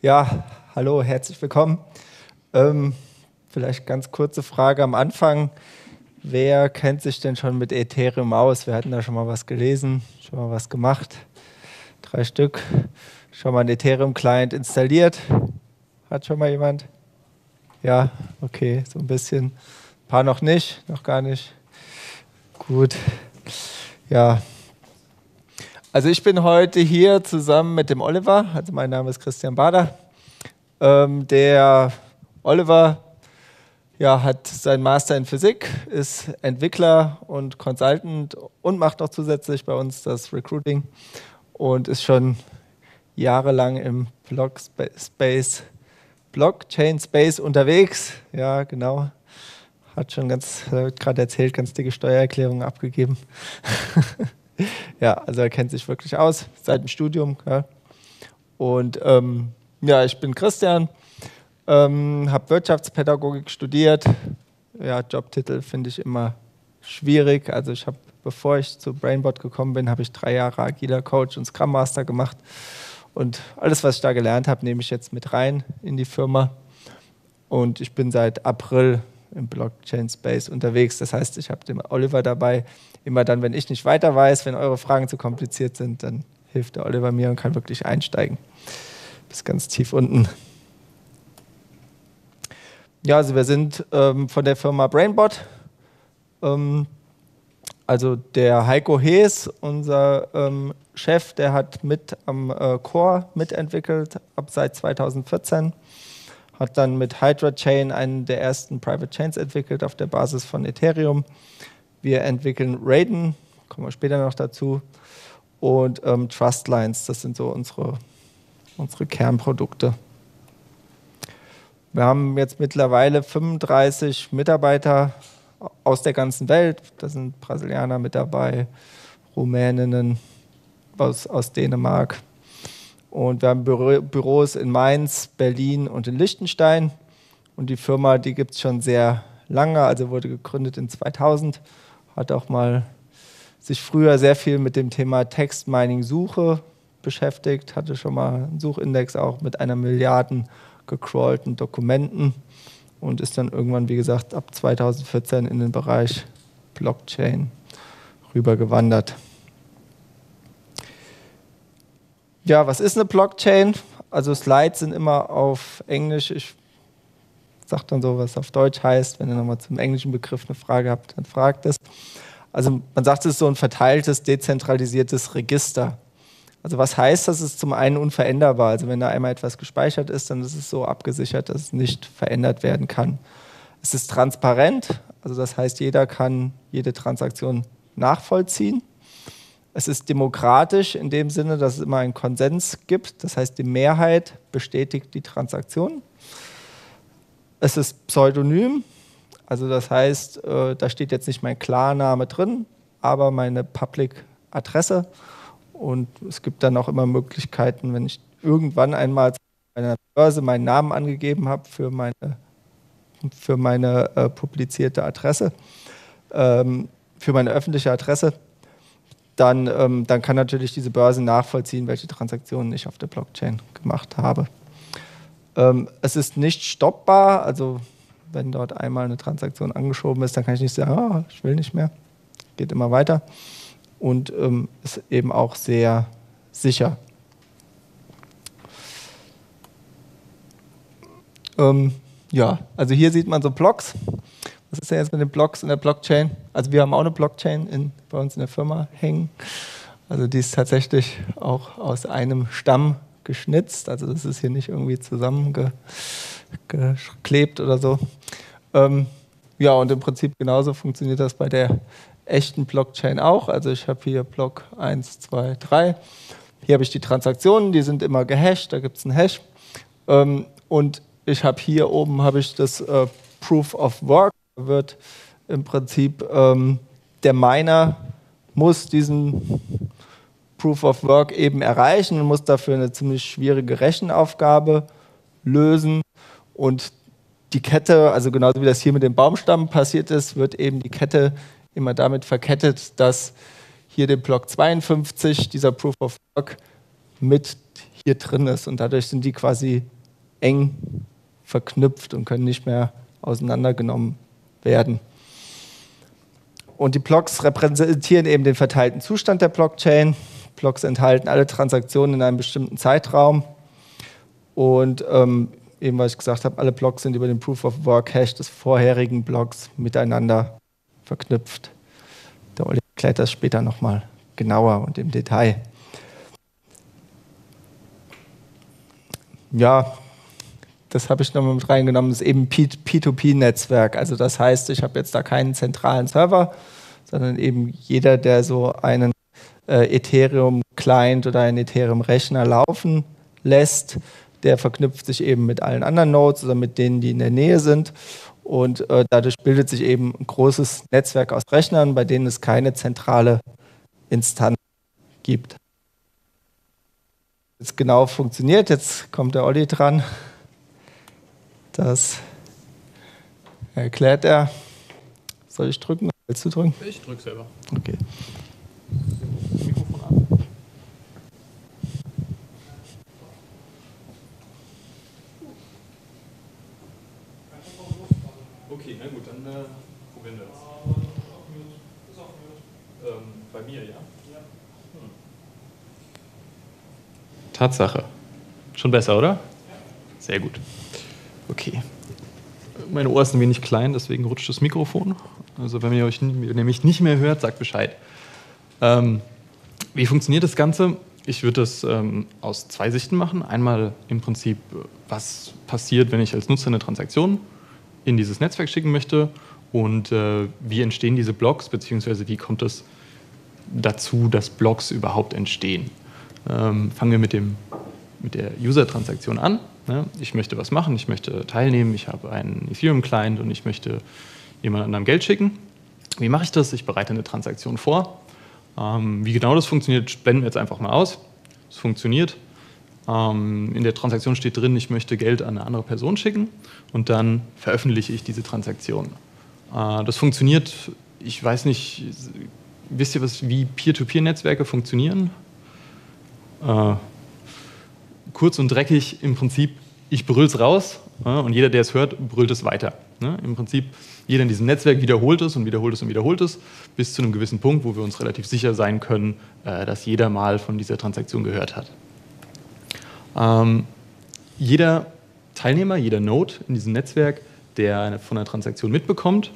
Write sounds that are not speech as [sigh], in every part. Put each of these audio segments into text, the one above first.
Ja, hallo, herzlich willkommen. Ähm, vielleicht ganz kurze Frage am Anfang. Wer kennt sich denn schon mit Ethereum aus? Wir hatten da schon mal was gelesen, schon mal was gemacht. Drei Stück. Schon mal einen Ethereum-Client installiert. Hat schon mal jemand? Ja, okay, so ein bisschen. Ein paar noch nicht, noch gar nicht. Gut. Ja. Also ich bin heute hier zusammen mit dem Oliver. Also mein Name ist Christian Bader. Ähm, der Oliver ja, hat seinen Master in Physik, ist Entwickler und Consultant und macht auch zusätzlich bei uns das Recruiting und ist schon jahrelang im Space, Blockchain Space unterwegs. Ja, genau. Hat schon ganz, gerade erzählt, ganz dicke Steuererklärungen abgegeben. [laughs] [laughs] ja, also er kennt sich wirklich aus seit dem Studium. Ja. Und ähm, ja, ich bin Christian, ähm, habe Wirtschaftspädagogik studiert. Ja, Jobtitel finde ich immer schwierig. Also ich habe, bevor ich zu Brainbot gekommen bin, habe ich drei Jahre agiler Coach und Scrum Master gemacht. Und alles, was ich da gelernt habe, nehme ich jetzt mit rein in die Firma. Und ich bin seit April im Blockchain Space unterwegs. Das heißt, ich habe den Oliver dabei. Immer dann, wenn ich nicht weiter weiß, wenn eure Fragen zu kompliziert sind, dann hilft der Oliver mir und kann wirklich einsteigen. Bis ganz tief unten. Ja, also wir sind ähm, von der Firma Brainbot. Ähm, also der Heiko Hees, unser ähm, Chef, der hat mit am äh, Core mitentwickelt, ab seit 2014. Hat dann mit Hydra Chain einen der ersten Private Chains entwickelt auf der Basis von Ethereum. Wir entwickeln Raiden, kommen wir später noch dazu. Und ähm, Trustlines, das sind so unsere, unsere Kernprodukte. Wir haben jetzt mittlerweile 35 Mitarbeiter aus der ganzen Welt. Da sind Brasilianer mit dabei, Rumäninnen aus, aus Dänemark. Und wir haben Büro, Büros in Mainz, Berlin und in Liechtenstein. Und die Firma, die gibt es schon sehr lange, also wurde gegründet in 2000, hat auch mal sich früher sehr viel mit dem Thema Text-Mining-Suche beschäftigt, hatte schon mal einen Suchindex auch mit einer Milliarden gecrawlten Dokumenten und ist dann irgendwann, wie gesagt, ab 2014 in den Bereich Blockchain rübergewandert. Ja, was ist eine Blockchain? Also Slides sind immer auf Englisch. Ich sage dann so, was auf Deutsch heißt. Wenn ihr nochmal zum englischen Begriff eine Frage habt, dann fragt es. Also man sagt, es ist so ein verteiltes, dezentralisiertes Register. Also was heißt das? Es ist zum einen unveränderbar. Also wenn da einmal etwas gespeichert ist, dann ist es so abgesichert, dass es nicht verändert werden kann. Es ist transparent, also das heißt, jeder kann jede Transaktion nachvollziehen. Es ist demokratisch in dem Sinne, dass es immer einen Konsens gibt. Das heißt, die Mehrheit bestätigt die Transaktion. Es ist pseudonym, also das heißt, äh, da steht jetzt nicht mein Klarname drin, aber meine Public-Adresse. Und es gibt dann auch immer Möglichkeiten, wenn ich irgendwann einmal bei einer Börse meinen Namen angegeben habe für meine, für meine äh, publizierte Adresse, ähm, für meine öffentliche Adresse, dann, ähm, dann kann natürlich diese Börse nachvollziehen, welche Transaktionen ich auf der Blockchain gemacht habe. Ähm, es ist nicht stoppbar, also wenn dort einmal eine Transaktion angeschoben ist, dann kann ich nicht sagen, oh, ich will nicht mehr. Geht immer weiter und ähm, ist eben auch sehr sicher. Ähm, ja, also hier sieht man so Blocks. Was ist denn jetzt mit den Blocks in der Blockchain? Also wir haben auch eine Blockchain in, bei uns in der Firma hängen. Also die ist tatsächlich auch aus einem Stamm geschnitzt. Also das ist hier nicht irgendwie zusammengeklebt oder so. Ähm, ja, und im Prinzip genauso funktioniert das bei der echten Blockchain auch. Also ich habe hier Block 1, 2, 3. Hier habe ich die Transaktionen, die sind immer gehasht, da gibt es einen Hash. Ähm, und ich habe hier oben habe ich das äh, Proof of Work. Wird im Prinzip ähm, der Miner muss diesen Proof of Work eben erreichen und muss dafür eine ziemlich schwierige Rechenaufgabe lösen. Und die Kette, also genauso wie das hier mit dem Baumstamm passiert ist, wird eben die Kette immer damit verkettet, dass hier den Block 52, dieser Proof of Work, mit hier drin ist. Und dadurch sind die quasi eng verknüpft und können nicht mehr auseinandergenommen werden. Und die Blocks repräsentieren eben den verteilten Zustand der Blockchain. Blocks enthalten alle Transaktionen in einem bestimmten Zeitraum. Und ähm, eben, was ich gesagt habe, alle Blocks sind über den Proof of Work Hash des vorherigen Blocks miteinander verknüpft. Der Olli erklärt das später nochmal genauer und im Detail. Ja, das habe ich nochmal mit reingenommen, ist eben P2P-Netzwerk. Also das heißt, ich habe jetzt da keinen zentralen Server, sondern eben jeder, der so einen äh, Ethereum-Client oder einen Ethereum-Rechner laufen lässt, der verknüpft sich eben mit allen anderen Nodes oder mit denen, die in der Nähe sind. Und äh, dadurch bildet sich eben ein großes Netzwerk aus Rechnern, bei denen es keine zentrale Instanz gibt. Jetzt genau funktioniert, jetzt kommt der Olli dran. Das erklärt er. Soll ich drücken? Willst du drücken? Ich drücke selber. Okay. Okay, na gut, dann äh, probieren wir es. Ähm, bei mir, ja? Hm. Tatsache. Schon besser, oder? Sehr gut. Okay. Meine Ohr ist ein wenig klein, deswegen rutscht das Mikrofon. Also wenn ihr euch nämlich nicht mehr hört, sagt Bescheid. Ähm, wie funktioniert das Ganze? Ich würde das ähm, aus zwei Sichten machen. Einmal im Prinzip, was passiert, wenn ich als Nutzer eine Transaktion in dieses Netzwerk schicken möchte und äh, wie entstehen diese Blocks, beziehungsweise wie kommt es dazu, dass Blocks überhaupt entstehen. Ähm, fangen wir mit, dem, mit der User-Transaktion an. Ne? Ich möchte was machen, ich möchte teilnehmen, ich habe einen Ethereum-Client und ich möchte jemand anderem Geld schicken. Wie mache ich das? Ich bereite eine Transaktion vor. Ähm, wie genau das funktioniert, blenden wir jetzt einfach mal aus. Es funktioniert. Ähm, in der Transaktion steht drin, ich möchte Geld an eine andere Person schicken und dann veröffentliche ich diese Transaktion. Äh, das funktioniert, ich weiß nicht, wisst ihr, was, wie Peer-to-Peer-Netzwerke funktionieren? Äh, kurz und dreckig im Prinzip, ich brülle es raus ja, und jeder, der es hört, brüllt es weiter. Ne? Im Prinzip, jeder in diesem Netzwerk wiederholt es und wiederholt es und wiederholt es, bis zu einem gewissen Punkt, wo wir uns relativ sicher sein können, äh, dass jeder mal von dieser Transaktion gehört hat. Ähm, jeder Teilnehmer, jeder Node in diesem Netzwerk, der von einer Transaktion mitbekommt,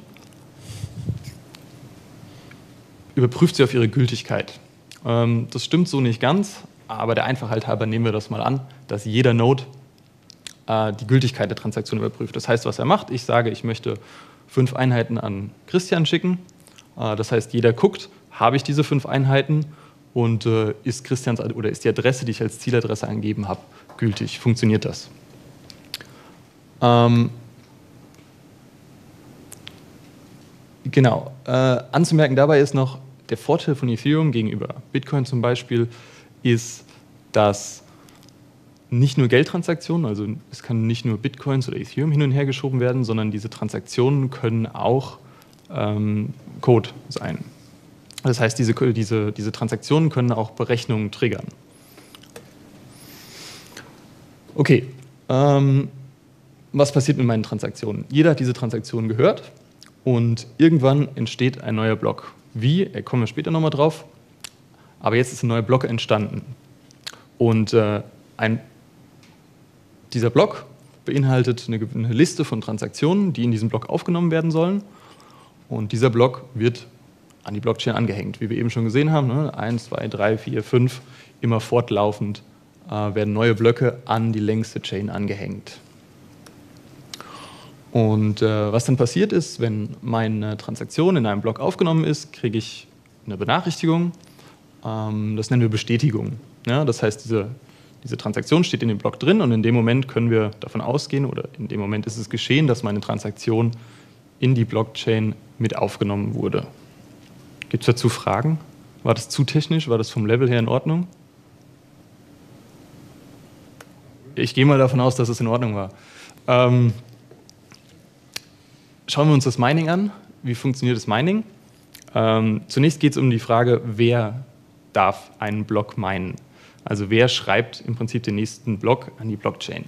überprüft sie auf ihre Gültigkeit. Ähm, das stimmt so nicht ganz, aber der Einfachheit halber nehmen wir das mal an, dass jeder Node äh, die Gültigkeit der Transaktion überprüft. Das heißt, was er macht, ich sage, ich möchte fünf Einheiten an Christian schicken. Äh, das heißt, jeder guckt, habe ich diese fünf Einheiten und äh, ist Christians oder ist die Adresse, die ich als Zieladresse angegeben habe, gültig? Funktioniert das? Ähm, genau. Äh, anzumerken dabei ist noch, der Vorteil von Ethereum gegenüber Bitcoin zum Beispiel ist, dass nicht nur Geldtransaktionen, also es kann nicht nur Bitcoins oder Ethereum hin und her geschoben werden, sondern diese Transaktionen können auch ähm, Code sein. Das heißt, diese, diese, diese Transaktionen können auch Berechnungen triggern. Okay, ähm, was passiert mit meinen Transaktionen? Jeder hat diese Transaktionen gehört und irgendwann entsteht ein neuer Block. Wie? Da kommen wir später nochmal drauf. Aber jetzt ist ein neuer Block entstanden. Und äh, ein, dieser Block beinhaltet eine, eine Liste von Transaktionen, die in diesem Block aufgenommen werden sollen. Und dieser Block wird an die Blockchain angehängt. Wie wir eben schon gesehen haben, ne? 1, 2, 3, 4, 5, immer fortlaufend äh, werden neue Blöcke an die längste Chain angehängt. Und äh, was dann passiert ist, wenn meine Transaktion in einem Block aufgenommen ist, kriege ich eine Benachrichtigung. Ähm, das nennen wir Bestätigung. Ja, das heißt, diese, diese Transaktion steht in dem Block drin und in dem Moment können wir davon ausgehen oder in dem Moment ist es geschehen, dass meine Transaktion in die Blockchain mit aufgenommen wurde. Gibt es dazu Fragen? War das zu technisch? War das vom Level her in Ordnung? Ich gehe mal davon aus, dass es in Ordnung war. Ähm, schauen wir uns das Mining an. Wie funktioniert das Mining? Ähm, zunächst geht es um die Frage, wer darf einen Block minen. Also wer schreibt im Prinzip den nächsten Block an die Blockchain.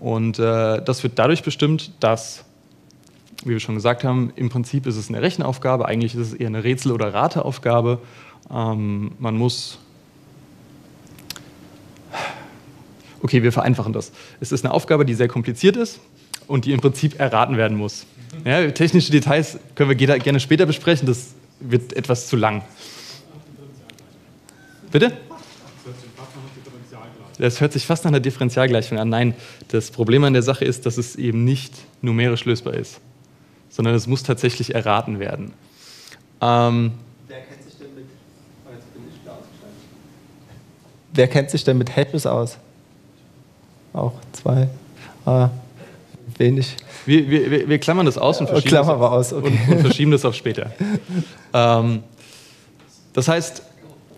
Und äh, das wird dadurch bestimmt, dass, wie wir schon gesagt haben, im Prinzip ist es eine Rechenaufgabe, eigentlich ist es eher eine Rätsel- oder Rateaufgabe. Ähm, man muss Okay, wir vereinfachen das. Es ist eine Aufgabe, die sehr kompliziert ist und die im Prinzip erraten werden muss. Ja, technische Details können wir gerne später besprechen, das wird etwas zu lang. Bitte? Das hört sich fast nach einer Differentialgleichung an. Nein, das Problem an der Sache ist, dass es eben nicht numerisch lösbar ist, sondern es muss tatsächlich erraten werden. Ähm, Wer kennt sich denn mit, Wer kennt sich denn mit Hedges aus? Auch zwei. Ah, wenig. Wir, wir, wir klammern das aus und verschieben, das, aus, okay. und, und verschieben das auf später. ähm, das heißt,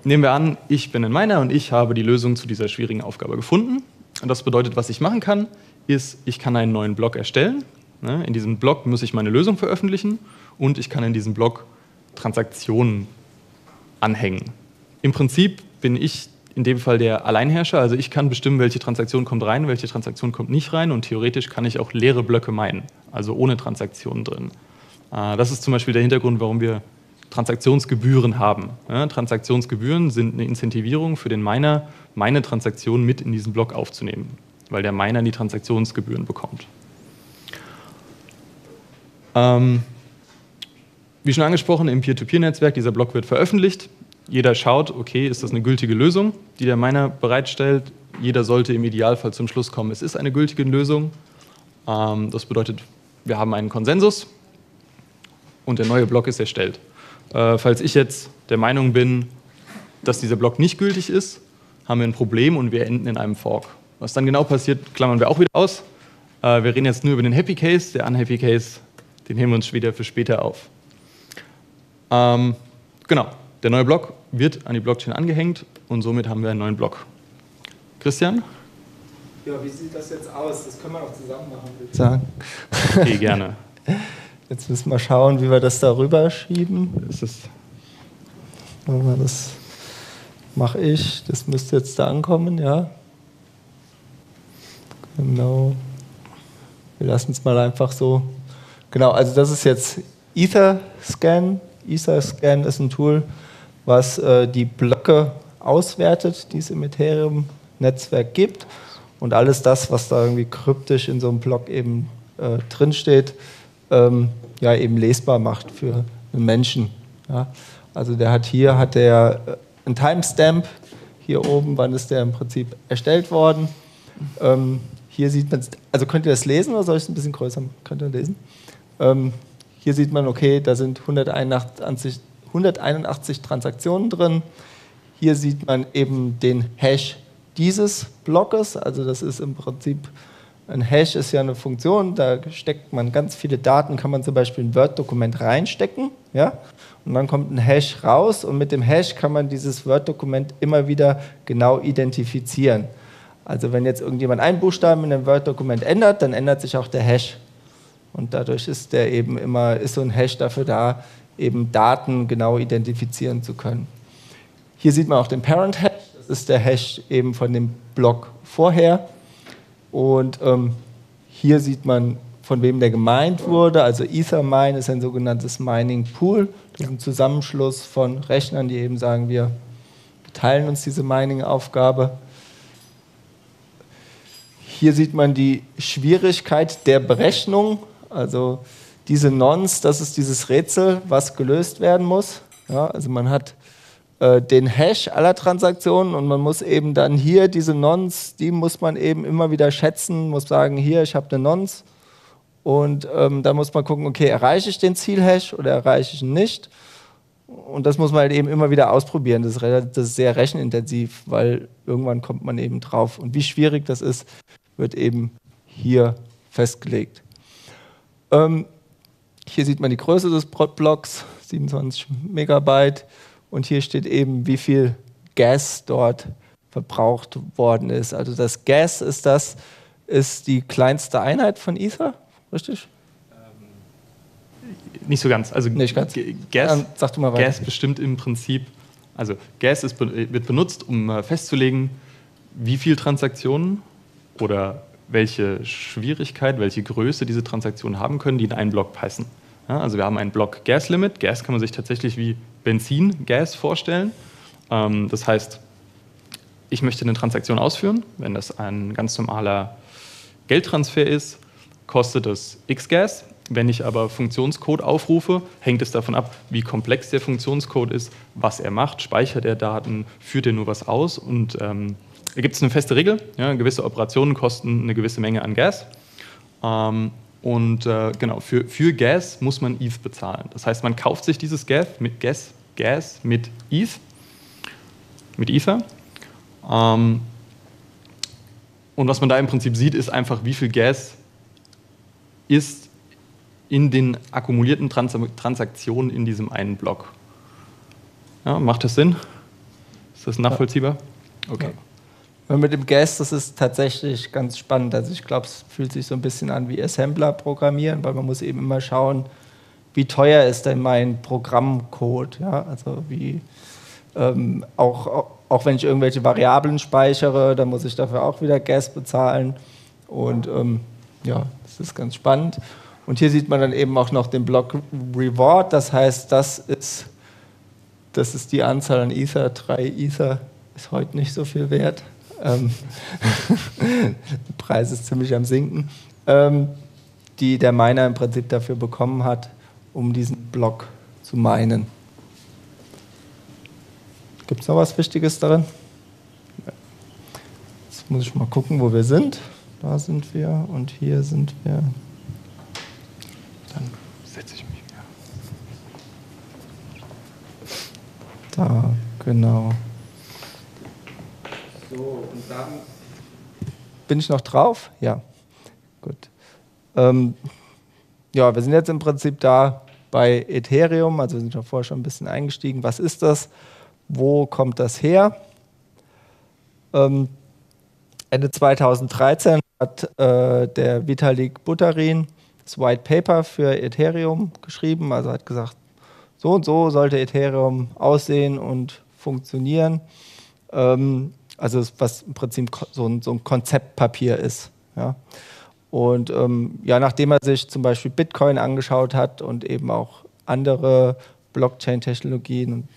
nehmen wir an, ich bin ein Miner und ich habe die Lösung zu dieser schwierigen Aufgabe gefunden. Und das bedeutet, was ich machen kann, ist, ich kann einen neuen Block erstellen. Ne, in diesem Block muss ich meine Lösung veröffentlichen und ich kann in diesem Block Transaktionen anhängen. Im Prinzip bin ich in dem Fall der Alleinherrscher. Also ich kann bestimmen, welche Transaktion kommt rein, welche Transaktion kommt nicht rein und theoretisch kann ich auch leere Blöcke meinen, also ohne Transaktionen drin. Äh, das ist zum Beispiel der Hintergrund, warum wir Transaktionsgebühren haben. Transaktionsgebühren sind eine Incentivierung für den Miner, meine Transaktion mit in diesen Block aufzunehmen, weil der Miner die Transaktionsgebühren bekommt. Ähm, wie schon angesprochen, im Peer-to-Peer-Netzwerk, dieser Block wird veröffentlicht jeder schaut, okay, ist das eine gültige Lösung, die der Miner bereitstellt. Jeder sollte im Idealfall zum Schluss kommen, es ist eine gültige Lösung. Ähm, das bedeutet, wir haben einen Konsensus und der neue Block ist erstellt. Äh, falls ich jetzt der Meinung bin, dass dieser Block nicht gültig ist, haben wir ein Problem und wir enden in einem Fork. Was dann genau passiert, klammern wir auch wieder aus. Äh, wir reden jetzt nur über den Happy Case, der Unhappy Case, den heben wir uns wieder für später auf. Ähm, genau, der neue Block wird an die Blockchain angehängt und somit haben wir einen neuen Block. Christian? Ja, wie sieht das jetzt aus? Das können wir auch zusammen machen, ich sagen. Okay, gerne. [laughs] Jetzt müssen wir schauen, wie wir das darüber schieben. Das ist das mache ich. Das müsste jetzt da ankommen, ja. Genau. Wir lassen es mal einfach so. Genau, also das ist jetzt Ether-Scan. Ether-Scan ist ein Tool, was äh, die Blöcke auswertet, die es im Ethereum-Netzwerk gibt. Und alles das, was da irgendwie kryptisch in so einem Block eben äh, drinsteht, ähm, ja, eben lesbar macht für einen Menschen. Ja. Also der hat hier hat der äh, einen Timestamp hier oben, wann ist der im Prinzip erstellt worden. Ähm, hier sieht man, also könnt ihr das lesen oder soll ich es ein bisschen größer machen? Könnt ihr lesen? Ähm, hier sieht man, okay, da sind 181, 181 Transaktionen drin. Hier sieht man eben den Hash dieses Blockes. Also das ist im Prinzip, ein Hash ist ja eine Funktion, da steckt man ganz viele Daten, kann man zum Beispiel ein Word-Dokument reinstecken. Ja? Und dann kommt ein Hash raus und mit dem Hash kann man dieses Word-Dokument immer wieder genau identifizieren. Also wenn jetzt irgendjemand einen Buchstaben in einem Word-Dokument ändert, dann ändert sich auch der Hash. Und dadurch ist der eben immer, ist so ein Hash dafür da, eben Daten genau identifizieren zu können. Hier sieht man auch den Parent Hash, das ist der Hash eben von dem Block vorher. Und ähm, hier sieht man, von wem der gemeint wurde. Also Ethermine ist ein sogenanntes Mining Pool. Das ist ein Zusammenschluss von Rechnern, die eben sagen, wir teilen uns diese Mining-Aufgabe. Hier sieht man die Schwierigkeit der Berechnung. Also diese Nons, das ist dieses Rätsel, was gelöst werden muss. Ja, also man hat äh, den Hash aller Transaktionen und man muss eben dann hier diese Nons, die muss man eben immer wieder schätzen, muss sagen, hier, ich habe eine Nons und ähm, da muss man gucken, okay, erreiche ich den Zielhash oder erreiche ich ihn nicht? Und das muss man halt eben immer wieder ausprobieren. Das ist, das ist sehr rechenintensiv, weil irgendwann kommt man eben drauf. Und wie schwierig das ist, wird eben hier festgelegt. Ähm, hier sieht man die Größe des Blocks, 27 Megabyte. Und hier steht eben, wie viel Gas dort verbraucht worden ist. Also das Gas ist das, ist die kleinste Einheit von Ether, richtig? Ähm, nicht so ganz. Also Nicht ganz. Gas, Gas bestimmt im Prinzip, also Gas ist, wird benutzt, um äh, festzulegen, wie viel Transaktionen oder welche Schwierigkeit, welche Größe diese Transaktionen haben können, die in einen Block passen. Ja, also wir haben einen Block Gas Limit. Gas kann man sich tatsächlich wie Benzin, Gas vorstellen. Ähm, das heißt, ich möchte eine Transaktion ausführen. Wenn das ein ganz normaler Geldtransfer ist, kostet es x Gas. Wenn ich aber Funktionscode aufrufe, hängt es davon ab, wie komplex der Funktionscode ist, was er macht, speichert er Daten, führt er nur was aus und ähm, da gibt es eine feste Regel. Ja, gewisse Operationen kosten eine gewisse Menge an Gas. Ähm, und äh, genau, für, für Gas muss man ETH bezahlen. Das heißt, man kauft sich dieses Gas mit, Gas, Gas mit ETH, mit Ether. Ähm, und was man da im Prinzip sieht, ist einfach, wie viel Gas ist in den akkumulierten Trans Transaktionen in diesem einen Block. Ja, macht das Sinn? Ist das nachvollziehbar? Okay. Ja. Mit dem Gas, das ist tatsächlich ganz spannend. Also ich glaube, es fühlt sich so ein bisschen an wie Assembler programmieren, weil man muss eben immer schauen, wie teuer ist denn mein Programmcode. Ja? Also wie ähm, auch, auch wenn ich irgendwelche Variablen speichere, dann muss ich dafür auch wieder Gas bezahlen. Und ähm, ja, das ist ganz spannend. Und hier sieht man dann eben auch noch den Block Reward. Das heißt, das ist, das ist die Anzahl an Ether. Drei Ether ist heute nicht so viel wert. Ähm, [laughs] der Preis ist ziemlich am Sinken, ähm, die der Miner im Prinzip dafür bekommen hat, um diesen Block zu meinen. Gibt es noch was Wichtiges darin? Jetzt muss ich mal gucken, wo wir sind. Da sind wir und hier sind wir. Dann setze ich mich. Ja. Da, genau. So, und dann bin ich noch drauf? Ja, gut. Ähm, ja, wir sind jetzt im Prinzip da bei Ethereum, also wir sind schon vorher schon ein bisschen eingestiegen. Was ist das? Wo kommt das her? Ähm, Ende 2013 hat äh, der Vitalik Buterin das White Paper für Ethereum geschrieben, also hat gesagt, so und so sollte Ethereum aussehen und funktionieren. Ähm, also was im Prinzip so ein, so ein Konzeptpapier ist. Ja. Und ähm, ja, nachdem er sich zum Beispiel Bitcoin angeschaut hat und eben auch andere Blockchain-Technologien,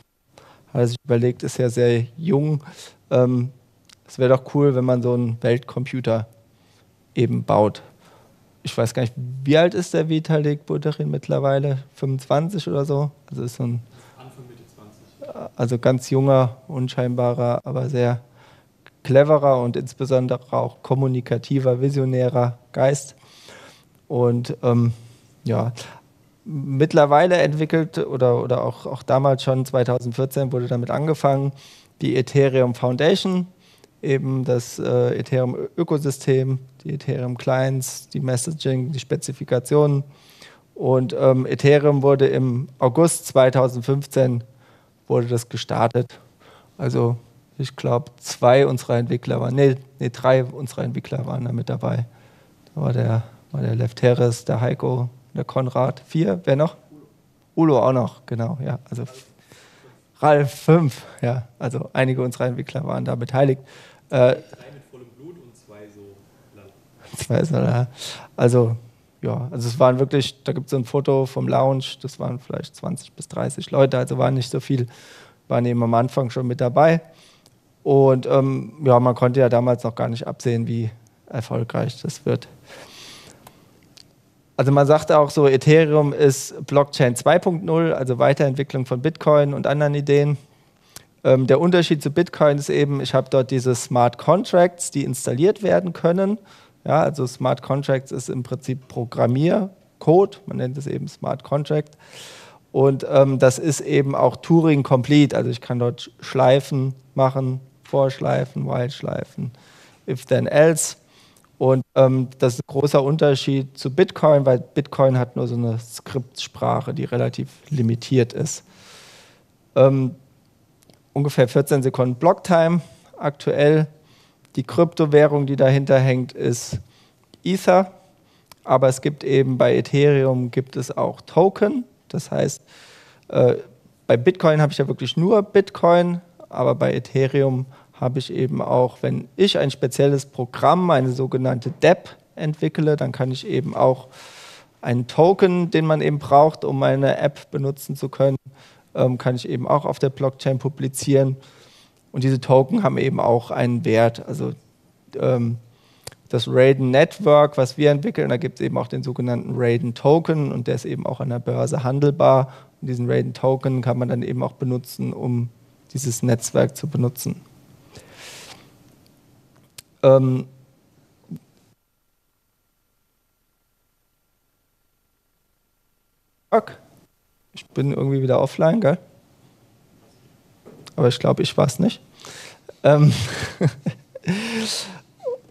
hat er sich überlegt, ist ja sehr jung, ähm, es wäre doch cool, wenn man so einen Weltcomputer eben baut. Ich weiß gar nicht, wie alt ist der Vitalik Buterin mittlerweile? 25 oder so? Also ist so ein Anfang Mitte 20. Also ganz junger, unscheinbarer, aber sehr cleverer und insbesondere auch kommunikativer, visionärer Geist. Und ähm, ja, mittlerweile entwickelt oder, oder auch, auch damals schon 2014 wurde damit angefangen, die Ethereum Foundation, eben das äh, Ethereum-Ökosystem, die Ethereum-Clients, die Messaging, die Spezifikationen. Und ähm, Ethereum wurde im August 2015 wurde das gestartet. Also ich glaube, zwei unserer Entwickler waren, nee, nee, drei unserer Entwickler waren da mit dabei. Da war der, war der Left Harris, der Heiko, der Konrad. Vier, wer noch? Ulo auch noch, genau, ja. Also Ralf, fünf, ja. Also einige unserer Entwickler waren da beteiligt. Äh, drei mit vollem Blut und zwei so. Zwei so, also ja, also es waren wirklich, da gibt es so ein Foto vom Lounge, das waren vielleicht 20 bis 30 Leute, also waren nicht so viel, waren eben am Anfang schon mit dabei. Und ähm, ja, man konnte ja damals noch gar nicht absehen, wie erfolgreich das wird. Also man sagte auch so, Ethereum ist Blockchain 2.0, also Weiterentwicklung von Bitcoin und anderen Ideen. Ähm, der Unterschied zu Bitcoin ist eben, ich habe dort diese Smart Contracts, die installiert werden können. Ja, also Smart Contracts ist im Prinzip Programmiercode, man nennt es eben Smart Contract. Und ähm, das ist eben auch Turing Complete, also ich kann dort Schleifen machen, Vorschleifen, While-Schleifen, if then else. Und ähm, das ist ein großer Unterschied zu Bitcoin, weil Bitcoin hat nur so eine Skriptsprache, die relativ limitiert ist. Ähm, ungefähr 14 Sekunden Blocktime aktuell. Die Kryptowährung, die dahinter hängt, ist Ether. Aber es gibt eben bei Ethereum gibt es auch Token. Das heißt, äh, bei Bitcoin habe ich ja wirklich nur Bitcoin, aber bei Ethereum habe ich eben auch, wenn ich ein spezielles Programm, eine sogenannte DEP entwickle, dann kann ich eben auch einen Token, den man eben braucht, um meine App benutzen zu können, ähm, kann ich eben auch auf der Blockchain publizieren. Und diese Token haben eben auch einen Wert. Also ähm, das Raiden Network, was wir entwickeln, da gibt es eben auch den sogenannten Raiden Token und der ist eben auch an der Börse handelbar. Und diesen Raiden Token kann man dann eben auch benutzen, um dieses Netzwerk zu benutzen. Ähm, ich bin irgendwie wieder offline, gell? Aber ich glaube, ich war es nicht. Ähm [laughs]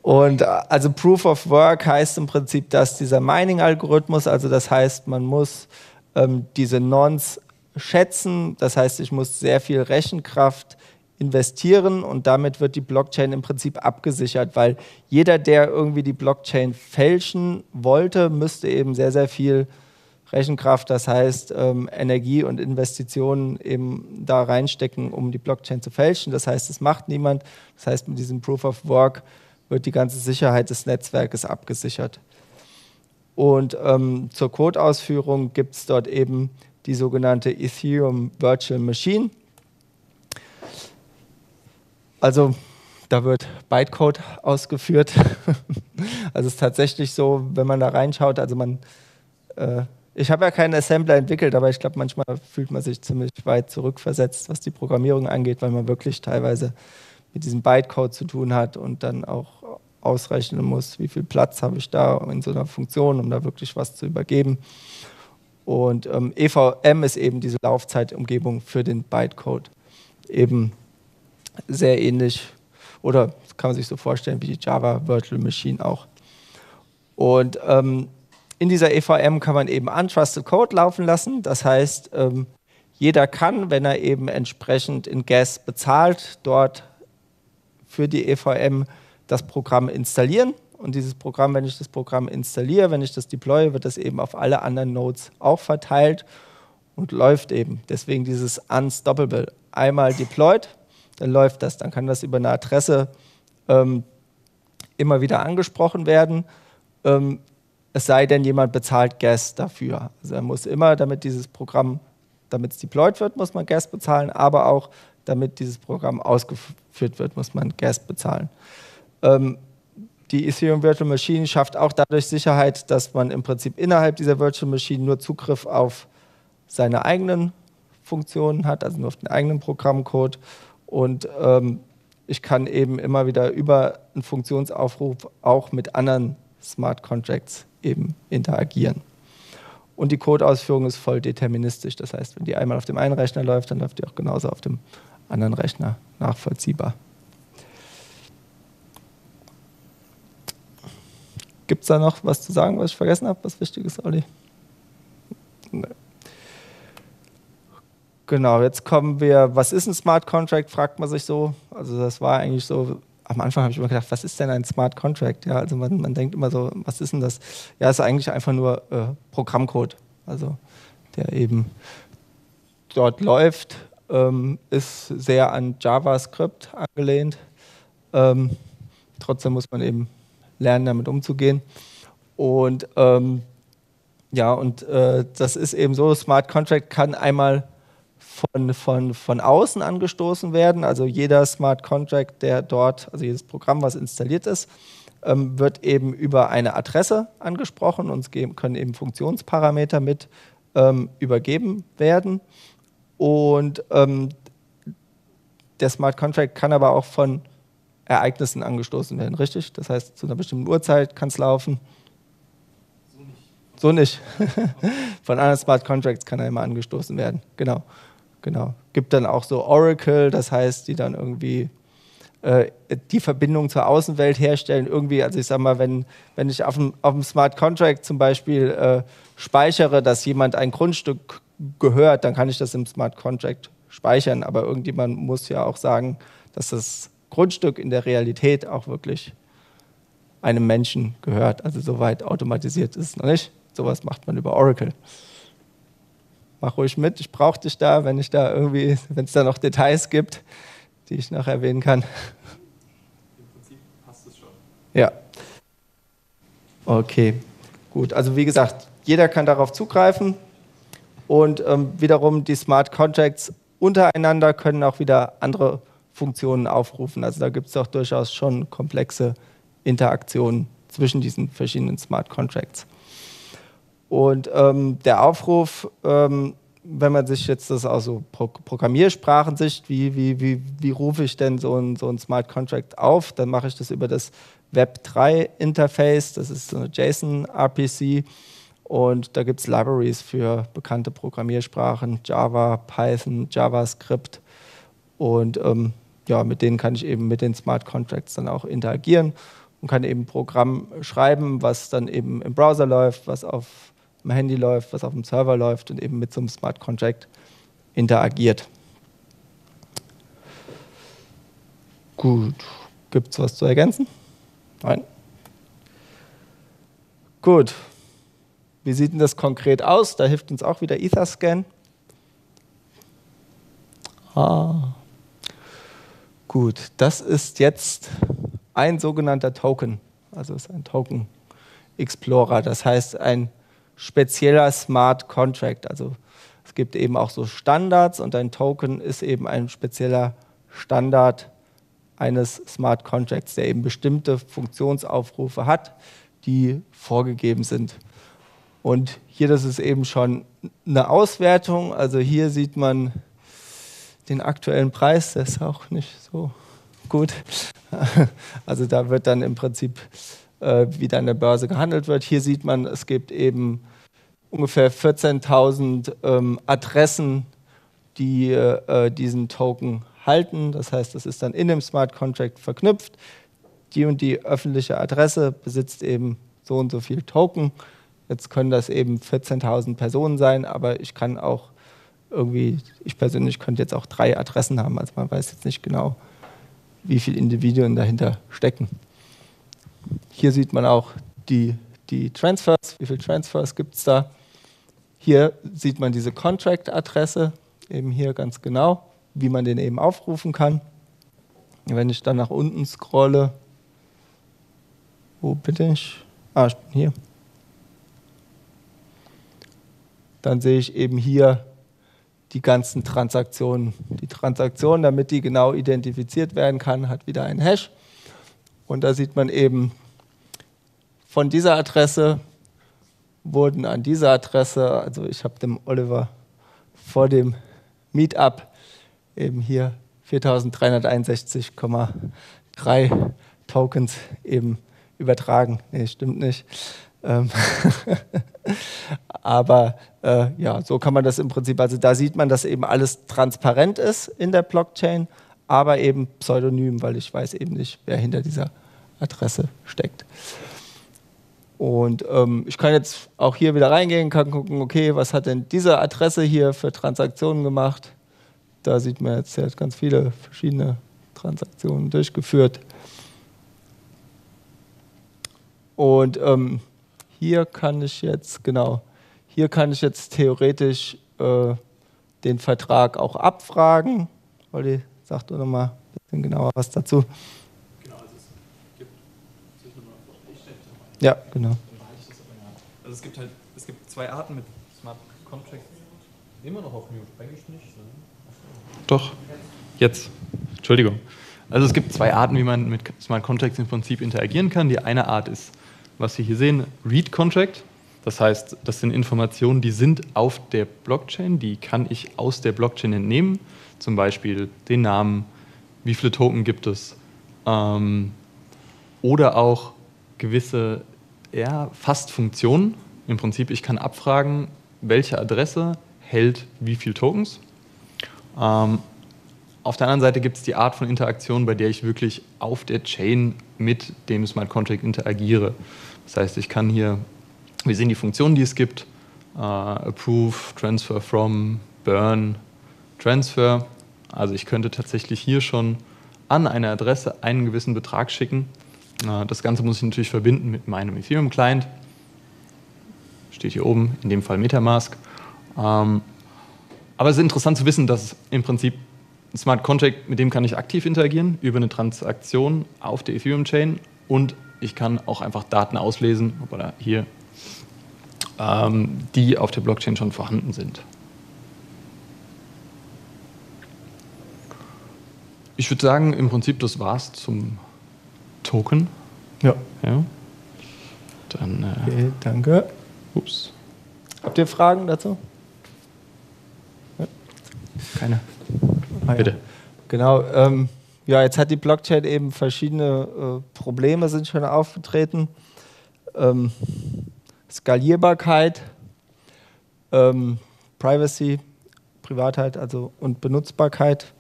Und also Proof of Work heißt im Prinzip, dass dieser Mining-Algorithmus, also das heißt, man muss ähm, diese Nons schätzen, das heißt, ich muss sehr viel Rechenkraft investieren und damit wird die Blockchain im Prinzip abgesichert, weil jeder, der irgendwie die Blockchain fälschen wollte, müsste eben sehr, sehr viel Rechenkraft, das heißt ähm, Energie und Investitionen eben da reinstecken, um die Blockchain zu fälschen. Das heißt, es macht niemand. Das heißt, mit diesem Proof of Work wird die ganze Sicherheit des Netzwerkes abgesichert. Und ähm, zur Codeausführung gibt es dort eben die sogenannte Ethereum Virtual Machine. Also da wird Bytecode ausgeführt. [laughs] also es ist tatsächlich so, wenn man da reinschaut, also man, äh, ich habe ja keinen Assembler entwickelt, aber ich glaube, manchmal fühlt man sich ziemlich weit zurückversetzt, was die Programmierung angeht, weil man wirklich teilweise mit diesem Bytecode zu tun hat und dann auch ausrechnen muss, wie viel Platz habe ich da in so einer Funktion, um da wirklich was zu übergeben. Und ähm, EVM ist eben diese Laufzeitumgebung für den Bytecode. Eben sehr ähnlich oder kann man sich so vorstellen wie die Java Virtual Machine auch. Und ähm, in dieser EVM kann man eben Untrusted Code laufen lassen. Das heißt, ähm, jeder kann, wenn er eben entsprechend in Gas bezahlt, dort für die EVM das Programm installieren. Und dieses Programm, wenn ich das Programm installiere, wenn ich das deploye, wird das eben auf alle anderen Nodes auch verteilt und läuft eben. Deswegen dieses Unstoppable. Einmal deployed, dann läuft das. Dann kann das über eine Adresse ähm, immer wieder angesprochen werden. Ähm, es sei denn, jemand bezahlt Gas dafür. Also er muss immer, damit dieses Programm, damit es deployed wird, muss man Gas bezahlen, aber auch damit dieses Programm ausgeführt wird, muss man Gas bezahlen. Ähm, die Ethereum Virtual Machine schafft auch dadurch Sicherheit, dass man im Prinzip innerhalb dieser Virtual Machine nur Zugriff auf seine eigenen Funktionen hat, also nur auf den eigenen Programmcode und ähm, ich kann eben immer wieder über einen Funktionsaufruf auch mit anderen Smart Contracts eben interagieren. Und die Codeausführung ist voll deterministisch. Das heißt, wenn die einmal auf dem einen Rechner läuft, dann läuft die auch genauso auf dem anderen Rechner nachvollziehbar. Gibt es da noch was zu sagen, was ich vergessen habe, was wichtig ist, Olli? Nee. Genau, jetzt kommen wir, was ist ein Smart Contract, fragt man sich so. Also das war eigentlich so, am Anfang habe ich immer gedacht, was ist denn ein Smart Contract? Ja, also man, man denkt immer so, was ist denn das? Ja, es ist eigentlich einfach nur äh, Programmcode, also der eben dort läuft, ähm, ist sehr an JavaScript angelehnt. Ähm, trotzdem muss man eben lernen, damit umzugehen. Und ähm, ja, und äh, das ist eben so, Smart Contract kann einmal von, von, von außen angestoßen werden. Also jeder Smart Contract, der dort, also jedes Programm, was installiert ist, ähm, wird eben über eine Adresse angesprochen und es können eben Funktionsparameter mit ähm, übergeben werden. Und ähm, der Smart Contract kann aber auch von Ereignissen angestoßen werden, richtig? Das heißt, zu einer bestimmten Uhrzeit kann es laufen. So nicht. So nicht. [laughs] von anderen Smart Contracts kann er immer angestoßen werden. Genau. Genau. Gibt dann auch so Oracle, das heißt, die dann irgendwie äh, die Verbindung zur Außenwelt herstellen. Irgendwie, also ich sag mal, wenn, wenn ich auf dem, auf dem Smart Contract zum Beispiel äh, speichere, dass jemand ein Grundstück gehört, dann kann ich das im Smart Contract speichern. Aber irgendjemand muss ja auch sagen, dass das Grundstück in der Realität auch wirklich einem Menschen gehört. Also soweit automatisiert ist es noch nicht. Sowas macht man über Oracle mach ruhig mit, ich brauche dich da, wenn ich da irgendwie, wenn es da noch Details gibt, die ich noch erwähnen kann. Ja. Okay, gut. Also wie gesagt, jeder kann darauf zugreifen und ähm, wiederum die Smart Contracts untereinander können auch wieder andere Funktionen aufrufen. Also da gibt es auch durchaus schon komplexe Interaktionen zwischen diesen verschiedenen Smart Contracts. Und ähm, der Aufruf, ähm, wenn man sich jetzt das aus so Pro Programmiersprachensicht, wie, wie, wie, wie rufe ich denn so ein, so ein Smart Contract auf, dann mache ich das über das Web3-Interface, das ist so eine JSON-RPC. Und da gibt es Libraries für bekannte Programmiersprachen, Java, Python, JavaScript. Und ähm, ja, mit denen kann ich eben mit den Smart Contracts dann auch interagieren und kann eben Programm schreiben, was dann eben im Browser läuft, was auf dem Handy läuft, was auf dem Server läuft und eben mit so einem Smart Contract interagiert. Gut, gibt es was zu ergänzen? Nein? Gut. Wie sieht denn das konkret aus? Da hilft uns auch wieder Etherscan. Ah. Gut, das ist jetzt ein sogenannter Token. Also ist ein Token Explorer. Das heißt ein spezieller Smart Contract. Also es gibt eben auch so Standards und ein Token ist eben ein spezieller Standard eines Smart Contracts, der eben bestimmte Funktionsaufrufe hat, die vorgegeben sind. Und hier, das ist eben schon eine Auswertung. Also hier sieht man den aktuellen Preis, der ist auch nicht so gut. [laughs] Also da wird dann im Prinzip, äh, wie da an der Börse gehandelt wird. Hier sieht man, es gibt eben ungefähr 14.000 ähm, Adressen, die äh, diesen Token halten. Das heißt, das ist dann in dem Smart Contract verknüpft. Die und die öffentliche Adresse besitzt eben so und so viel Token. Jetzt können das eben 14.000 Personen sein, aber ich kann auch irgendwie, ich persönlich könnte jetzt auch drei Adressen haben. Also man weiß jetzt nicht genau, wie viele Individuen dahinter stecken. Hier sieht man auch die, die Transfers, wie viele Transfers gibt es da. Hier sieht man diese Contract-Adresse, eben hier ganz genau wie man den eben aufrufen kann. Wenn ich dann nach unten scrolle, wo bin ich? Ah, ich bin hier. Dann sehe ich eben hier die ganzen Transaktionen. Die Transaktion, damit die genau identifiziert werden kann, hat wieder einen Hash. Und da sieht man eben, von dieser Adresse wurden an dieser Adresse, also ich habe dem Oliver vor dem Meetup eben hier 4361,3 Tokens eben übertragen. Nee, stimmt nicht. Ähm [laughs] Aber äh, ja, so kann man das im Prinzip, also da sieht man, dass eben alles transparent ist in der Blockchain, aber eben pseudonym, weil ich weiß eben nicht, wer hinter dieser Adresse steckt. Und ähm, ich kann jetzt auch hier wieder reingehen, kann gucken, okay, was hat denn diese Adresse hier für Transaktionen gemacht? Da sieht man jetzt, hat ganz viele verschiedene Transaktionen durchgeführt. Und ähm, hier kann ich jetzt, genau, hier kann ich jetzt theoretisch äh, den Vertrag auch abfragen. Olli, sag doch nochmal ein bisschen genauer was dazu. Genau, also es gibt, ja, genau. Also es gibt halt, es gibt zwei Arten mit Smart Contracts. Immer noch auf Mute, eigentlich nicht. Ne? Doch, jetzt. Entschuldigung. Also es gibt zwei Arten, wie man mit Smart Contracts im Prinzip interagieren kann. Die eine Art ist, was Sie hier sehen, Read Contract. Das heißt, das sind Informationen, die sind auf der Blockchain, die kann ich aus der Blockchain entnehmen. Zum Beispiel den Namen, wie viele Token gibt es. Ähm, oder auch gewisse ja, fast Funktionen. Im Prinzip, ich kann abfragen, welche Adresse hält wie viele Tokens ähm, auf der anderen Seite gibt es die Art von Interaktion, bei der ich wirklich auf der Chain mit dem Smart Contract interagiere. Das heißt, ich kann hier, wir sehen die Funktionen, die es gibt, uh, Approve, Transfer from, Burn, Transfer. Also ich könnte tatsächlich hier schon an eine Adresse einen gewissen Betrag schicken. Uh, das Ganze muss ich natürlich verbinden mit meinem Ethereum-Client. Steht hier oben, in dem Fall Metamask. Um, aber es ist interessant zu wissen, dass im Prinzip ein Smart Contract, mit dem kann ich aktiv interagieren über eine Transaktion auf der Ethereum-Chain und ich kann auch einfach Daten auslesen, oder hier, ähm, die auf der Blockchain schon vorhanden sind. Ich würde sagen, im Prinzip, das war's zum Token. Ja. ja. Dann. Äh, okay, danke. Ups. Habt ihr Fragen dazu? Ja. Keine. Ah, Bitte. Ja. Genau. Ähm, ja, jetzt hat die Blockchain eben verschiedene äh, Probleme sind schon aufgetreten. Ähm, Skalierbarkeit, ähm, Privacy, Privatheit also und Benutzbarkeit.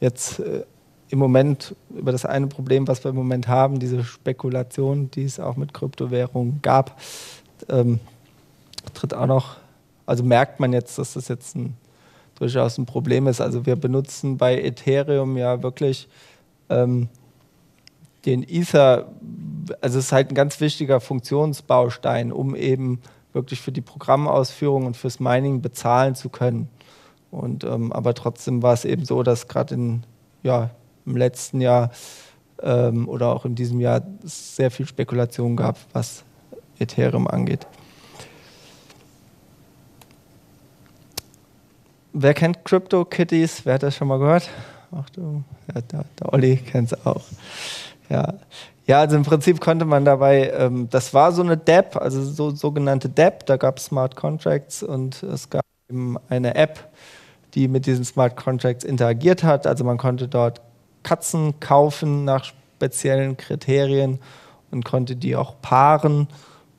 Jetzt äh, im Moment über das eine Problem, was wir im Moment haben, diese Spekulation, die es auch mit Kryptowährungen gab, ähm, tritt auch noch, also merkt man jetzt, dass das jetzt ein, durchaus ein Problem ist. Also wir benutzen bei Ethereum ja wirklich ähm, den Ether, also es ist halt ein ganz wichtiger Funktionsbaustein, um eben wirklich für die Programmausführung und fürs Mining bezahlen zu können. Und, ähm, aber trotzdem war es eben so, dass gerade ja, im letzten Jahr ähm, oder auch in diesem Jahr sehr viel Spekulation gab, was Ethereum angeht. Wer kennt CryptoKitties? Wer hat das schon mal gehört? Achtung, ja, der, der Olli kennt es auch. Ja. ja, also im Prinzip konnte man dabei, ähm, das war so eine DApp, also so sogenannte DApp, da gab es Smart Contracts und es gab eine App, die mit diesen Smart Contracts interagiert hat. Also man konnte dort Katzen kaufen nach speziellen Kriterien und konnte die auch paaren.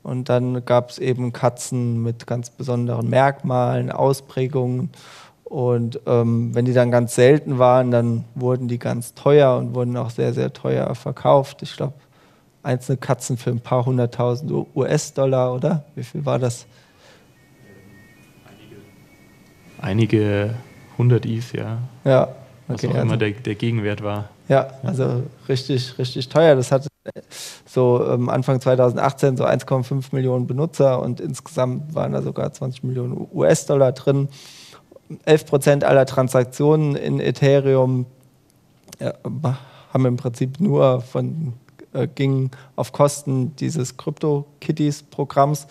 Und dann gab es eben Katzen mit ganz besonderen Merkmalen, Ausprägungen. Und ähm, wenn die dann ganz selten waren, dann wurden die ganz teuer und wurden auch sehr, sehr teuer verkauft. Ich glaube, einzelne Katzen für ein paar hunderttausend US-Dollar, oder? Wie viel war das? Einige hundert ETH, ja. Ja, was okay, auch immer also, der, der, Gegenwert war. Ja, also richtig, richtig teuer. Das hatte so ähm, Anfang 2018 so 1,5 Millionen Benutzer und insgesamt waren da sogar 20 Millionen US-Dollar drin. 11 Prozent aller Transaktionen in Ethereum ja, haben im Prinzip nur von äh, gingen auf Kosten dieses Crypto-Kitties-Programms.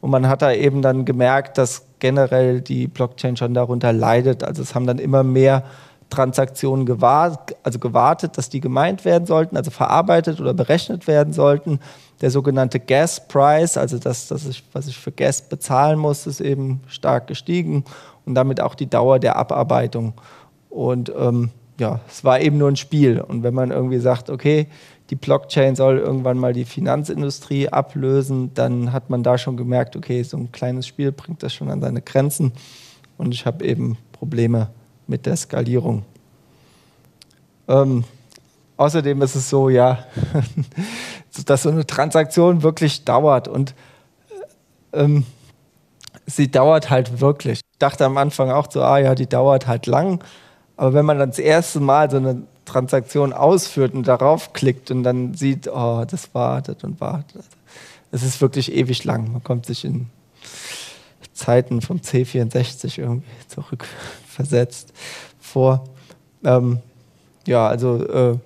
Und man hat da eben dann gemerkt, dass generell die Blockchain schon darunter leidet. Also es haben dann immer mehr Transaktionen gewahrt, also gewartet, dass die gemeint werden sollten, also verarbeitet oder berechnet werden sollten. Der sogenannte Gas Price, also das, das ich, was ich für Gas bezahlen muss, ist eben stark gestiegen und damit auch die Dauer der Abarbeitung. Und ähm, ja, es war eben nur ein Spiel. Und wenn man irgendwie sagt, okay, die Blockchain soll irgendwann mal die Finanzindustrie ablösen, dann hat man da schon gemerkt, okay, so ein kleines Spiel bringt das schon an seine Grenzen. Und ich habe eben Probleme mit der Skalierung. Ähm, außerdem ist es so, ja, [laughs] dass so eine Transaktion wirklich dauert und ähm, sie dauert halt wirklich. Ich dachte am Anfang auch so, ah ja, die dauert halt lang. Aber wenn man dann das erste Mal so eine Transaktion ausführt und darauf klickt und dann sieht, oh, das wartet und wartet. Es ist wirklich ewig lang. Man kommt sich in Zeiten vom C64 irgendwie zurückversetzt [laughs] vor. Ähm, ja, also äh,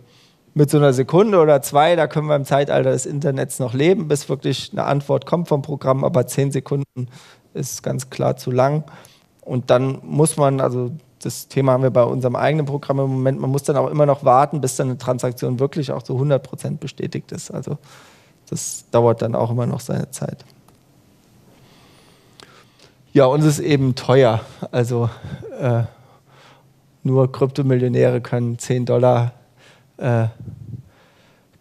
mit so einer Sekunde oder zwei, da können wir im Zeitalter des Internets noch leben, bis wirklich eine Antwort kommt vom Programm, aber zehn Sekunden ist ganz klar zu lang. Und dann muss man, also das Thema haben wir bei unserem eigenen Programm im Moment. Man muss dann auch immer noch warten, bis dann eine Transaktion wirklich auch zu 100 Prozent bestätigt ist. Also das dauert dann auch immer noch seine Zeit. Ja, und es ist eben teuer. Also äh, nur Kryptomillionäre können 10 Dollar äh,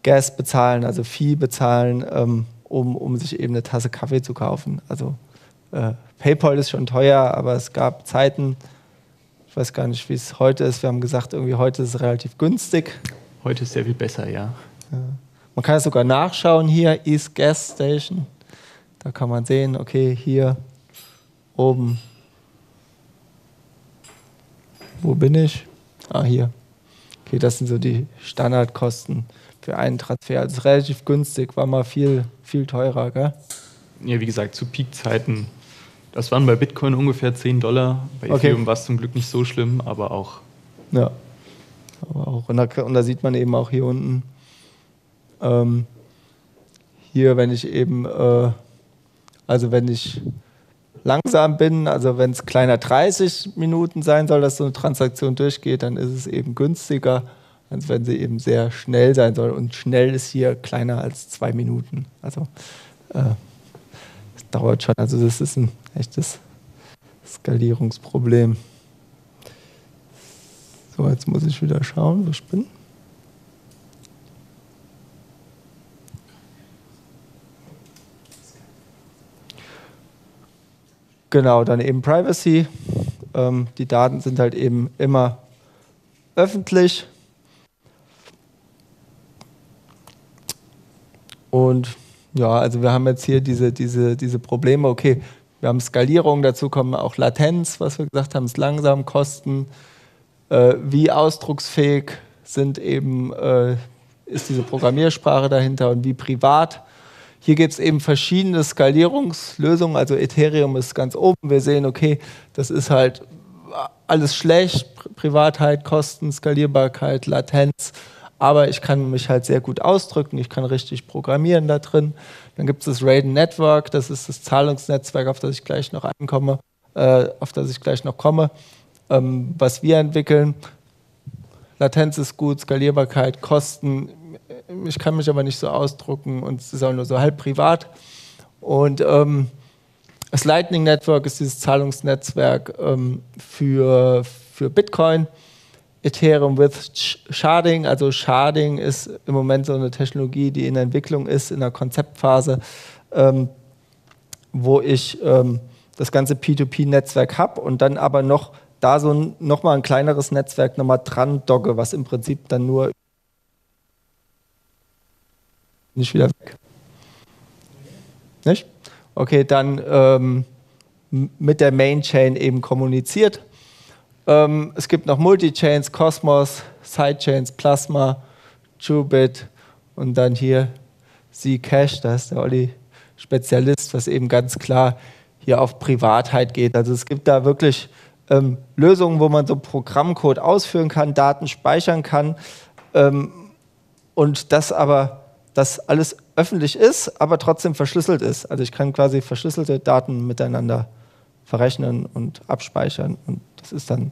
Gas bezahlen, also Fee bezahlen, ähm, um, um sich eben eine Tasse Kaffee zu kaufen. Also äh, PayPal ist schon teuer, aber es gab Zeiten, ich weiß gar nicht, wie es heute ist. Wir haben gesagt, irgendwie heute ist es relativ günstig. Heute ist sehr viel besser, ja. ja. Man kann es sogar nachschauen hier, East Gas Station. Da kann man sehen, okay, hier oben. Wo bin ich? Ah, hier. Okay, das sind so die Standardkosten für einen Transfer. Also ist relativ günstig, war mal viel, viel teurer, gell? Ja, wie gesagt, zu Peakzeiten das waren bei Bitcoin ungefähr 10 Dollar. Bei Ethereum okay. war es zum Glück nicht so schlimm, aber auch. Ja. Aber auch. Und da, und da sieht man eben auch hier unten, ähm, hier, wenn ich eben, äh, also wenn ich langsam bin, also wenn es kleiner 30 Minuten sein soll, dass so eine Transaktion durchgeht, dann ist es eben günstiger, als wenn sie eben sehr schnell sein soll. Und schnell ist hier kleiner als zwei Minuten. Also äh, dauert schon. Also das ist ein echtes Skalierungsproblem. So, jetzt muss ich wieder schauen, wo ich bin. Genau, dann eben Privacy. Ähm, die Daten sind halt eben immer öffentlich. Und ja, also wir haben jetzt hier diese, diese, diese Probleme, okay, wir haben Skalierung, dazu kommen auch Latenz, was wir gesagt haben, ist langsam, Kosten, äh, wie ausdrucksfähig sind eben, äh, ist diese Programmiersprache dahinter und wie privat hier gibt es eben verschiedene Skalierungslösungen. Also Ethereum ist ganz oben. Wir sehen, okay, das ist halt alles schlecht. Privatheit, Kosten, Skalierbarkeit, Latenz. Aber ich kann mich halt sehr gut ausdrücken. Ich kann richtig programmieren da drin. Dann gibt es das Raiden Network. Das ist das Zahlungsnetzwerk, auf das ich gleich noch ankomme, äh, auf das ich gleich noch komme, ähm, was wir entwickeln. Latenz ist gut, Skalierbarkeit, Kosten ich kann mich aber nicht so ausdrucken und es ist auch nur so halb privat. Und ähm, das Lightning Network ist dieses Zahlungsnetzwerk ähm, für, für Bitcoin. Ethereum with Sharding, also Sharding ist im Moment so eine Technologie, die in Entwicklung ist, in der Konzeptphase, ähm, wo ich ähm, das ganze P2P-Netzwerk habe und dann aber noch da so ein, nochmal ein kleineres Netzwerk nochmal dran dogge, was im Prinzip dann nur nicht wieder weg. Nicht? Okay, dann ähm, mit der Main Chain eben kommuniziert. Ähm, es gibt noch Multichains, Cosmos, Sidechains, Plasma, Jubit und dann hier Zcash, da ist der Olli Spezialist, was eben ganz klar hier auf Privatheit geht. Also es gibt da wirklich ähm, Lösungen, wo man so Programmcode ausführen kann, Daten speichern kann ähm, und das aber dass alles öffentlich ist, aber trotzdem verschlüsselt ist. Also ich kann quasi verschlüsselte Daten miteinander verrechnen und abspeichern. Und das ist dann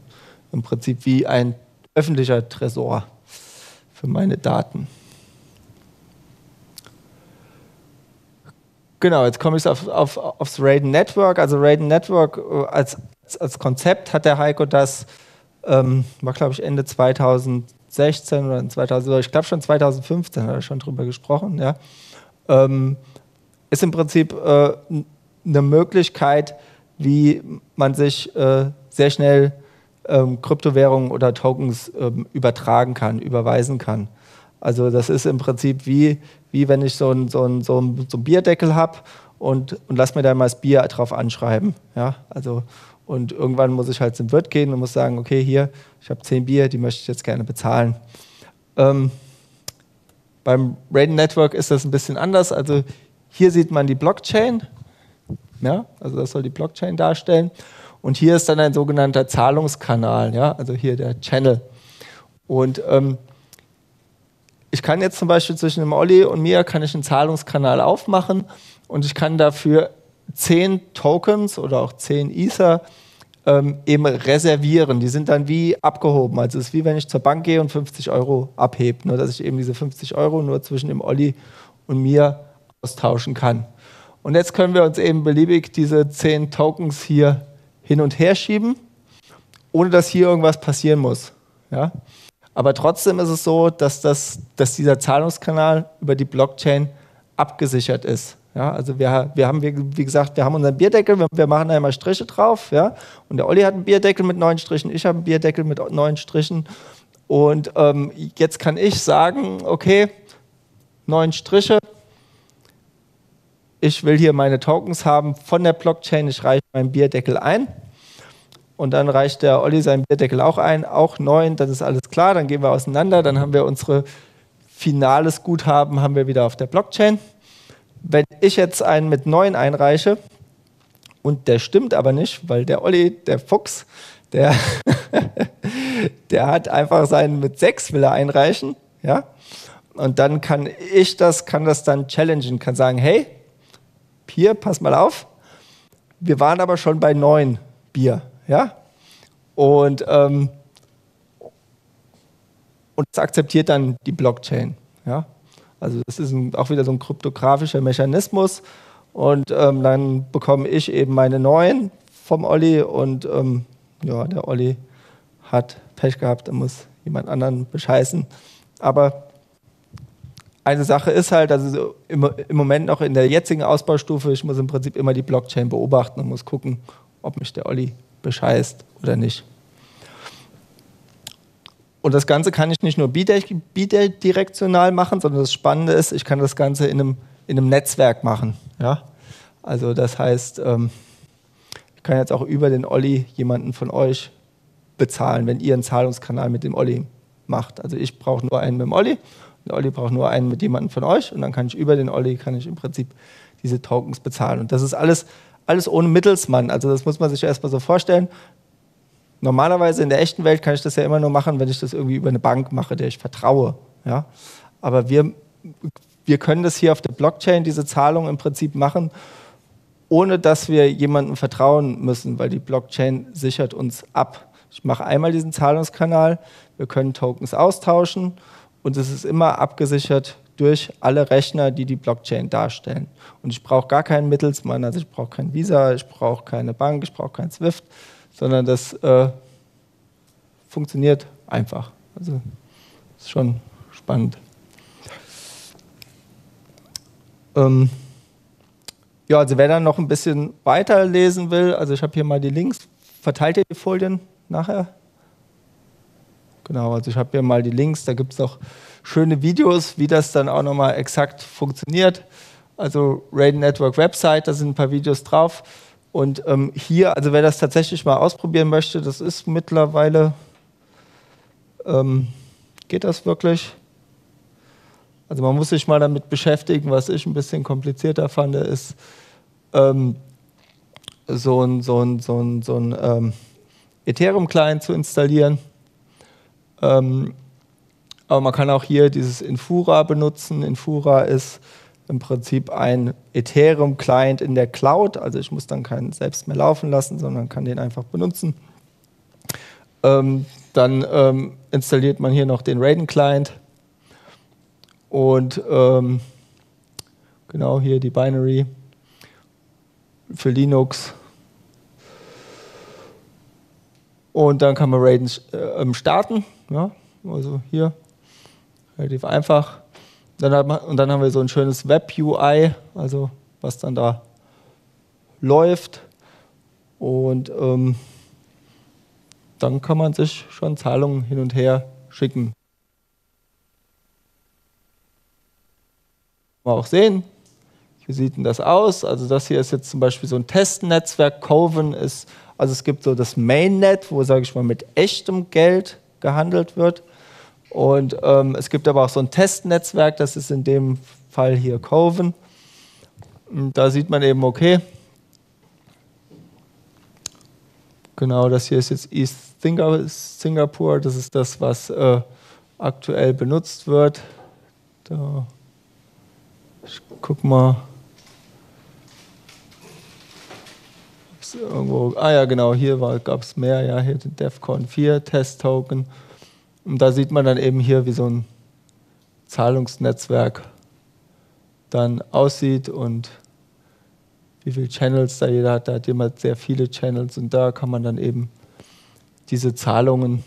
im Prinzip wie ein öffentlicher Tresor für meine Daten. Genau, jetzt komme ich auf, auf, aufs Raiden Network. Also Raiden Network äh, als, als Konzept hat der Heiko das, ähm, war glaube ich Ende 2000 2016 oder 2000, ich glaube schon 2015 hat er schon drüber gesprochen, ja, ähm, ist im Prinzip äh, eine Möglichkeit, wie man sich äh, sehr schnell ähm, Kryptowährungen oder Tokens ähm, übertragen kann, überweisen kann. Also das ist im Prinzip wie, wie wenn ich so einen so so ein, so ein Bierdeckel habe und, und lass mir da mal das Bier drauf anschreiben. Ja? Also, und irgendwann muss ich halt zum Wirt gehen und muss sagen, okay, hier, ich habe zehn Bier, die möchte ich jetzt gerne bezahlen. Ähm, beim Raiden Network ist das ein bisschen anders. Also hier sieht man die Blockchain. Ja, also das soll die Blockchain darstellen. Und hier ist dann ein sogenannter Zahlungskanal, ja, also hier der Channel. Und ähm, ich kann jetzt zum Beispiel zwischen dem Olli und mir kann ich einen Zahlungskanal aufmachen und ich kann dafür zehn Tokens oder auch zehn Ether ähm, eben reservieren. Die sind dann wie abgehoben. Also es ist wie wenn ich zur Bank gehe und 50 Euro abhebe. Nur dass ich eben diese 50 Euro nur zwischen dem Olli und mir austauschen kann. Und jetzt können wir uns eben beliebig diese 10 Tokens hier hin und her schieben, ohne dass hier irgendwas passieren muss. Ja? Aber trotzdem ist es so, dass, das, dass dieser Zahlungskanal über die Blockchain abgesichert ist. Ja, also wir, wir haben, wie gesagt, wir haben unseren Bierdeckel, wir, machen einmal Striche drauf, ja, und der Olli hat einen Bierdeckel mit neun Strichen, ich habe einen Bierdeckel mit neun Strichen und ähm, jetzt kann ich sagen, okay, neun Striche, ich will hier meine Tokens haben von der Blockchain, ich reiche meinen Bierdeckel ein. Und dann reicht der Olli seinen Bierdeckel auch ein, auch neun, dann ist alles klar, dann gehen wir auseinander, dann haben wir unsere finales Guthaben haben wir wieder auf der Blockchain. Wenn ich jetzt einen mit 9 einreiche und der stimmt aber nicht, weil der Olli, der Fuchs, der, [laughs] der hat einfach seinen mit 6 will er einreichen, ja, und dann kann ich das, kann das dann challengen, kann sagen, hey, hier, pass mal auf, wir waren aber schon bei neun Bier, ja? Und, ähm, und das akzeptiert dann die Blockchain, ja? Also das ist ein, auch wieder so ein kryptografischer Mechanismus und ähm, dann bekomme ich eben meine neuen vom Olli und ähm, ja, der Olli hat Pech gehabt, er muss jemand anderen bescheißen. Aber eine Sache ist halt, also im, im Moment noch in der jetzigen Ausbaustufe, ich muss im Prinzip immer die Blockchain beobachten und muss gucken, ob mich der Olli bescheißt oder nicht. Und das Ganze kann ich nicht nur bidirektional machen, sondern das Spannende ist, ich kann das Ganze in einem, in einem Netzwerk machen. Ja? Also das heißt, ähm, ich kann jetzt auch über den Olli jemanden von euch bezahlen, wenn ihr einen Zahlungskanal mit dem Olli macht. Also ich brauche nur einen mit dem Olli, der Olli braucht nur einen mit jemandem von euch und dann kann ich über den Olli kann ich im Prinzip diese Tokens bezahlen. Und das ist alles, alles ohne Mittelsmann. Also das muss man sich erstmal so vorstellen. Normalerweise in der echten Welt kann ich das ja immer nur machen, wenn ich das irgendwie über eine Bank mache, der ich vertraue. Ja? Aber wir, wir können das hier auf der Blockchain, diese Zahlung im Prinzip machen, ohne dass wir jemandem vertrauen müssen, weil die Blockchain sichert uns ab. Ich mache einmal diesen Zahlungskanal, wir können Tokens austauschen und es ist immer abgesichert durch alle Rechner, die die Blockchain darstellen. Und ich brauche gar keinen Mittelsmann, also ich brauche kein Visa, ich brauche keine Bank, ich brauche kein SWIFT, sondern das äh, funktioniert einfach. Also ist schon spannend. Ähm ja, also wer dann noch ein bisschen weiter lesen will, also ich habe hier mal die Links. Verteilt ihr die Folien nachher? Genau, also ich habe hier mal die Links, da gibt es noch schöne Videos, wie das dann auch nochmal exakt funktioniert. Also Raiden Network Website, da sind ein paar Videos drauf. Und ähm, hier, also wer das tatsächlich mal ausprobieren möchte, das ist mittlerweile, ähm, geht das wirklich? Also man muss sich mal damit beschäftigen, was ich ein bisschen komplizierter fand, ist ähm, so ein, so ein, so ein, so ein ähm, Ethereum-Client zu installieren. Ähm, aber man kann auch hier dieses Infura benutzen. Infura ist im Prinzip ein Ethereum-Client in der Cloud. Also ich muss dann keinen selbst mehr laufen lassen, sondern kann den einfach benutzen. Ähm, dann ähm, installiert man hier noch den Raiden-Client. Und ähm, genau hier die Binary für Linux. Und dann kann man Raiden äh, starten. Ja, also hier relativ einfach. Dann man, und dann haben wir so ein schönes Web-UI, also was dann da läuft. Und ähm, dann kann man sich schon Zahlungen hin und her schicken. Mal auch sehen, wie sieht denn das aus? Also das hier ist jetzt zum Beispiel so ein Testnetzwerk. Coven ist, also es gibt so das Mainnet, wo, sage ich mal, mit echtem Geld gehandelt wird. Und ähm, es gibt aber auch so ein Testnetzwerk, das ist in dem Fall hier Coven. Und da sieht man eben, okay, genau, das hier ist jetzt East Singapur, das ist das, was äh, aktuell benutzt wird. Da, ich guck mal. Irgendwo, ah ja, genau, hier gab es mehr, ja, hier den DEFCON 4 Test-Token. Und da sieht man dann eben hier, wie so ein Zahlungsnetzwerk dann aussieht und wie viele Channels da jeder hat. Da hat jemand sehr viele Channels und da kann man dann eben diese Zahlungen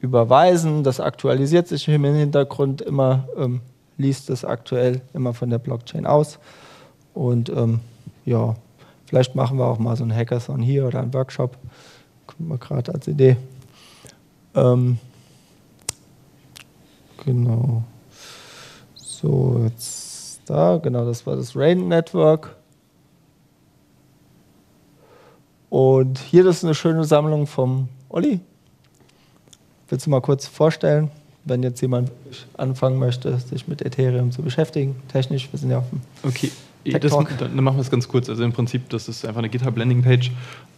überweisen. Das aktualisiert sich im Hintergrund immer, ähm, liest das aktuell immer von der Blockchain aus. Und ähm, ja, vielleicht machen wir auch mal so ein Hackathon hier oder einen Workshop. Kommt mal gerade als Idee. Ähm, Genau. So, jetzt da, genau, das war das Rain Network. Und hier ist eine schöne Sammlung vom Olli. Willst du mal kurz vorstellen, wenn jetzt jemand anfangen möchte, sich mit Ethereum zu beschäftigen, technisch? Wir sind ja dem Okay, das, dann machen wir es ganz kurz. Also im Prinzip, das ist einfach eine GitHub-Landing-Page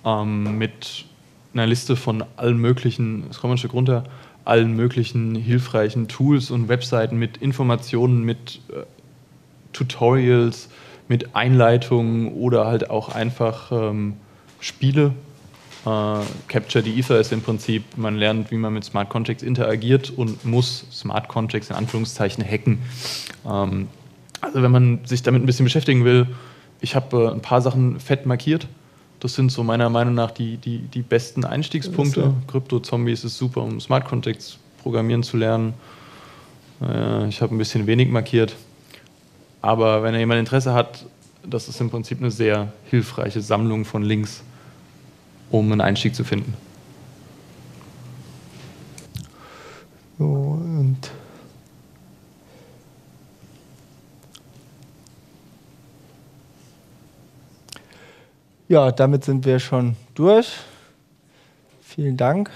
ähm, mit einer Liste von allen möglichen, es kommt ein Stück runter, allen möglichen hilfreichen Tools und Webseiten mit Informationen, mit äh, Tutorials, mit Einleitungen oder halt auch einfach ähm, Spiele. Äh, Capture the Ether ist im Prinzip, man lernt, wie man mit Smart Contracts interagiert und muss Smart Contracts in Anführungszeichen hacken. Ähm, also wenn man sich damit ein bisschen beschäftigen will, ich habe äh, ein paar Sachen fett markiert. Das sind so meiner Meinung nach die, die, die besten Einstiegspunkte. Krypto-Zombies ist super, um Smart Contracts programmieren zu lernen. Äh, ich habe ein bisschen wenig markiert. Aber wenn jemand Interesse hat, das ist im Prinzip eine sehr hilfreiche Sammlung von Links, um einen Einstieg zu finden. So, und ja, damit sind wir schon durch. Vielen Dank.